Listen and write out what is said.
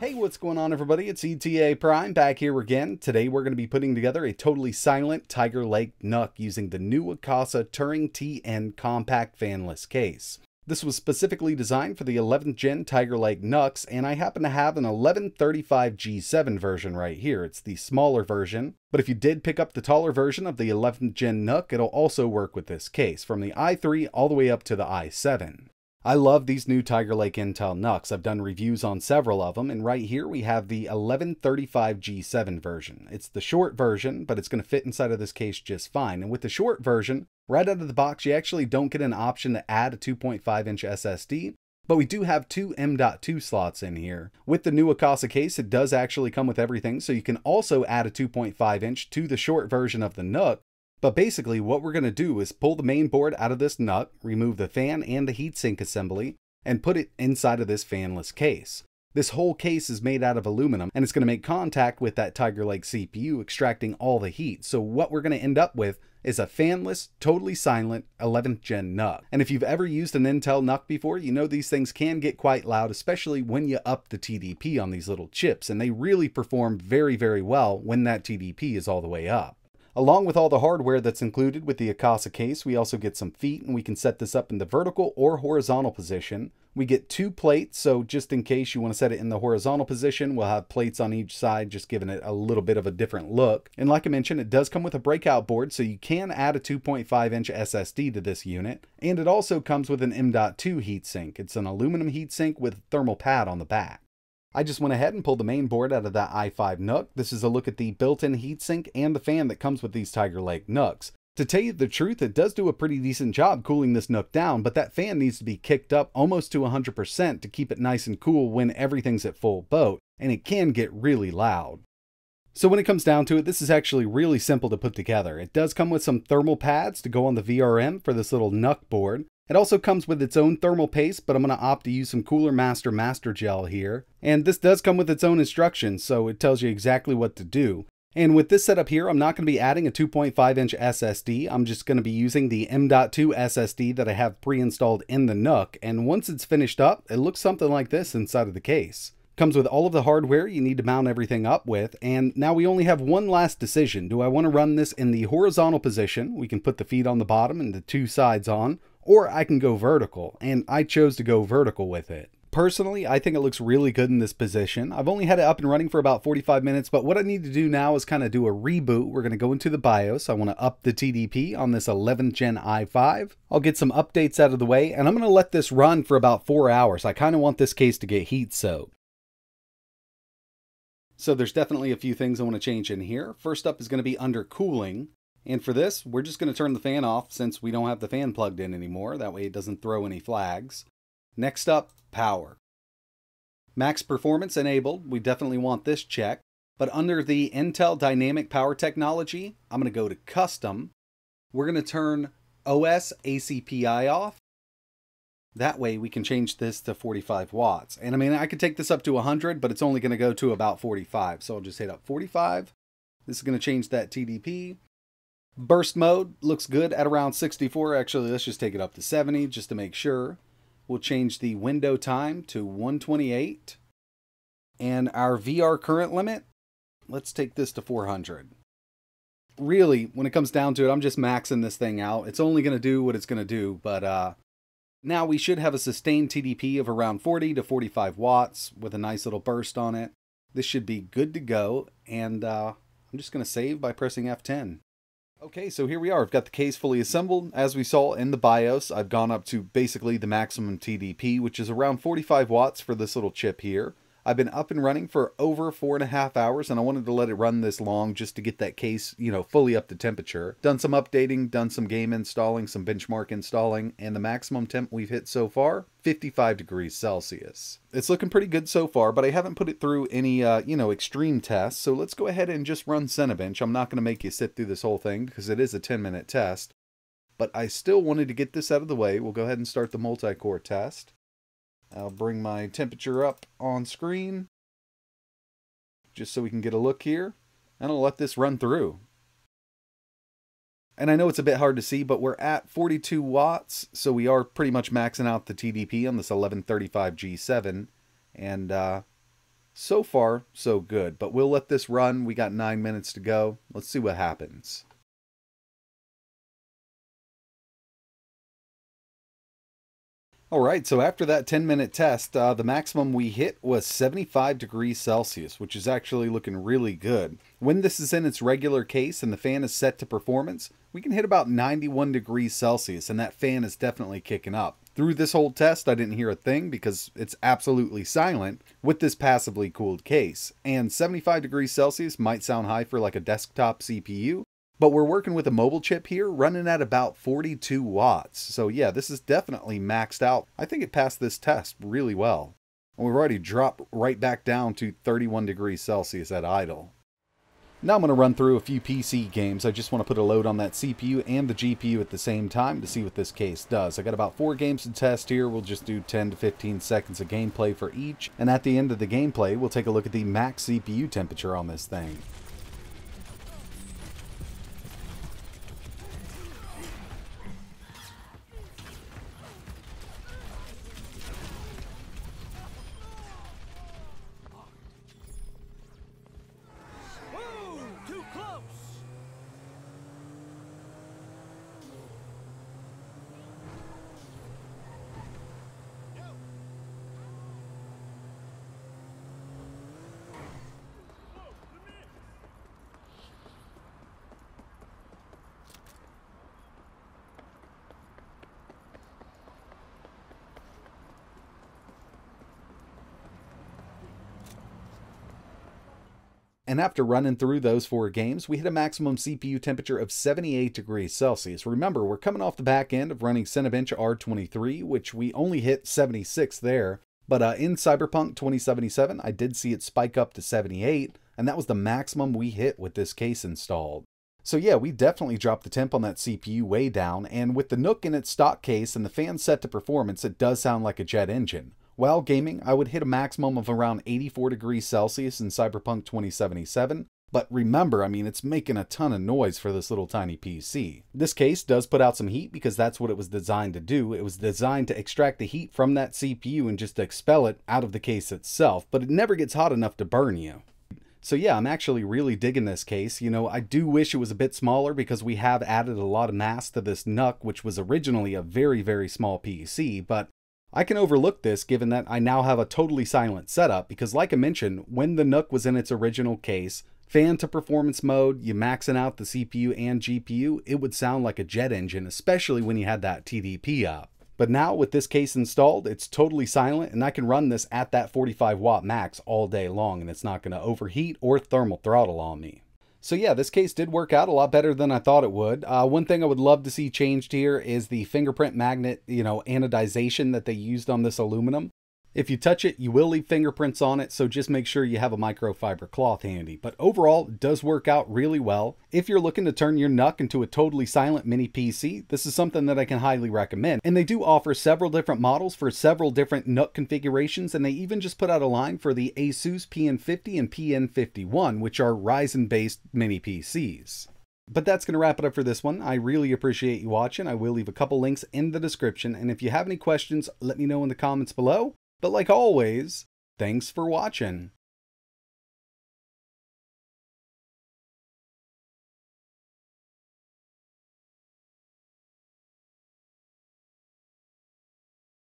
Hey, what's going on everybody? It's ETA Prime back here again. Today we're going to be putting together a totally silent Tiger Lake NUC using the new Akasa Turing TN compact fanless case. This was specifically designed for the 11th gen Tiger Lake NUCs, and I happen to have an 1135 G7 version right here. It's the smaller version, but if you did pick up the taller version of the 11th gen NUC, it'll also work with this case, from the i3 all the way up to the i7. I love these new Tiger Lake Intel NUCs. I've done reviews on several of them, and right here we have the 1135 G7 version. It's the short version, but it's going to fit inside of this case just fine. And with the short version, right out of the box, you actually don't get an option to add a 2.5 inch SSD, but we do have two M.2 slots in here. With the new Akasa case, it does actually come with everything, so you can also add a 2.5 inch to the short version of the NUC, but basically what we're going to do is pull the main board out of this NUC, remove the fan and the heatsink assembly, and put it inside of this fanless case. This whole case is made out of aluminum and it's going to make contact with that Tiger Lake CPU, extracting all the heat. So what we're going to end up with is a fanless, totally silent 11th gen NUC. And if you've ever used an Intel NUC before, you know these things can get quite loud, especially when you up the TDP on these little chips. And they really perform very, very well when that TDP is all the way up. Along with all the hardware that's included with the Akasa case, we also get some feet and we can set this up in the vertical or horizontal position. We get two plates, so just in case you want to set it in the horizontal position, we'll have plates on each side, just giving it a little bit of a different look. And like I mentioned, it does come with a breakout board, so you can add a 2.5 inch SSD to this unit. And it also comes with an M.2 heatsink. It's an aluminum heatsink with thermal pad on the back. I just went ahead and pulled the main board out of that i5 NUC. This is a look at the built-in heatsink and the fan that comes with these Tiger Lake NUCs. To tell you the truth, it does do a pretty decent job cooling this NUC down, but that fan needs to be kicked up almost to 100% to keep it nice and cool when everything's at full boat, and it can get really loud. So when it comes down to it, this is actually really simple to put together. It does come with some thermal pads to go on the VRM for this little NUC board. It also comes with its own thermal paste, but I'm going to opt to use some Cooler Master Master Gel here. And this does come with its own instructions, so it tells you exactly what to do. And with this setup here, I'm not going to be adding a 2.5 inch SSD. I'm just going to be using the M.2 SSD that I have pre-installed in the NUC. And once it's finished up, it looks something like this inside of the case. Comes with all of the hardware you need to mount everything up with. And now we only have one last decision. Do I want to run this in the horizontal position? We can put the feet on the bottom and the two sides on or I can go vertical, and I chose to go vertical with it. Personally, I think it looks really good in this position. I've only had it up and running for about 45 minutes, but what I need to do now is kind of do a reboot. We're going to go into the BIOS. I want to up the TDP on this 11th Gen i5. I'll get some updates out of the way, and I'm going to let this run for about four hours. I kind of want this case to get heat soaked. So there's definitely a few things I want to change in here. First up is going to be under cooling. And for this, we're just going to turn the fan off since we don't have the fan plugged in anymore. That way it doesn't throw any flags. Next up, power. Max performance enabled. We definitely want this checked. But under the Intel Dynamic Power Technology, I'm going to go to Custom. We're going to turn OS ACPI off. That way we can change this to 45 watts. And I mean, I could take this up to 100, but it's only going to go to about 45. So I'll just hit up 45. This is going to change that TDP. Burst mode looks good at around 64. Actually, let's just take it up to 70 just to make sure. We'll change the window time to 128. And our VR current limit, let's take this to 400. Really, when it comes down to it, I'm just maxing this thing out. It's only going to do what it's going to do, but uh, now we should have a sustained TDP of around 40 to 45 watts with a nice little burst on it. This should be good to go, and uh, I'm just going to save by pressing F10. Okay, so here we are. I've got the case fully assembled. As we saw in the BIOS, I've gone up to basically the maximum TDP, which is around 45 watts for this little chip here. I've been up and running for over four and a half hours and I wanted to let it run this long just to get that case, you know, fully up to temperature. Done some updating, done some game installing, some benchmark installing, and the maximum temp we've hit so far, 55 degrees Celsius. It's looking pretty good so far, but I haven't put it through any, uh, you know, extreme tests, so let's go ahead and just run Cinebench. I'm not going to make you sit through this whole thing because it is a 10 minute test, but I still wanted to get this out of the way. We'll go ahead and start the multi-core test. I'll bring my temperature up on screen just so we can get a look here. And I'll let this run through. And I know it's a bit hard to see, but we're at 42 watts, so we are pretty much maxing out the TDP on this 1135G7. And uh, So far, so good, but we'll let this run. We got nine minutes to go. Let's see what happens. Alright, so after that 10 minute test, uh, the maximum we hit was 75 degrees Celsius, which is actually looking really good. When this is in its regular case and the fan is set to performance, we can hit about 91 degrees Celsius, and that fan is definitely kicking up. Through this whole test, I didn't hear a thing because it's absolutely silent with this passively cooled case. And 75 degrees Celsius might sound high for like a desktop CPU, but we're working with a mobile chip here running at about 42 watts. So yeah, this is definitely maxed out. I think it passed this test really well. And we've already dropped right back down to 31 degrees Celsius at idle. Now I'm going to run through a few PC games. I just want to put a load on that CPU and the GPU at the same time to see what this case does. I got about four games to test here. We'll just do 10 to 15 seconds of gameplay for each. And at the end of the gameplay, we'll take a look at the max CPU temperature on this thing. And after running through those four games, we hit a maximum CPU temperature of 78 degrees Celsius. Remember, we're coming off the back end of running Cinebench R23, which we only hit 76 there. But uh, in Cyberpunk 2077, I did see it spike up to 78, and that was the maximum we hit with this case installed. So yeah, we definitely dropped the temp on that CPU way down, and with the NUC in its stock case and the fan set to performance, it does sound like a jet engine. While gaming, I would hit a maximum of around 84 degrees Celsius in Cyberpunk 2077, but remember, I mean, it's making a ton of noise for this little tiny PC. This case does put out some heat because that's what it was designed to do. It was designed to extract the heat from that CPU and just expel it out of the case itself, but it never gets hot enough to burn you. So yeah, I'm actually really digging this case. You know, I do wish it was a bit smaller because we have added a lot of mass to this NUC, which was originally a very, very small PC, but I can overlook this given that I now have a totally silent setup because like I mentioned, when the NUC was in its original case, fan to performance mode, you maxing out the CPU and GPU, it would sound like a jet engine, especially when you had that TDP up. But now with this case installed, it's totally silent and I can run this at that 45 watt max all day long and it's not going to overheat or thermal throttle on me. So yeah, this case did work out a lot better than I thought it would. Uh, one thing I would love to see changed here is the fingerprint magnet, you know, anodization that they used on this aluminum. If you touch it, you will leave fingerprints on it, so just make sure you have a microfiber cloth handy. But overall, it does work out really well. If you're looking to turn your NUC into a totally silent mini PC, this is something that I can highly recommend. And they do offer several different models for several different NUC configurations, and they even just put out a line for the Asus PN50 and PN51, which are Ryzen-based mini PCs. But that's going to wrap it up for this one. I really appreciate you watching. I will leave a couple links in the description, and if you have any questions, let me know in the comments below. But like always, thanks for watching.